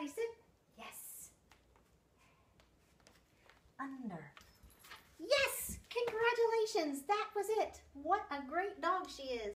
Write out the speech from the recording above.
Daddy, sit. Yes. Under. Yes! Congratulations! That was it. What a great dog she is.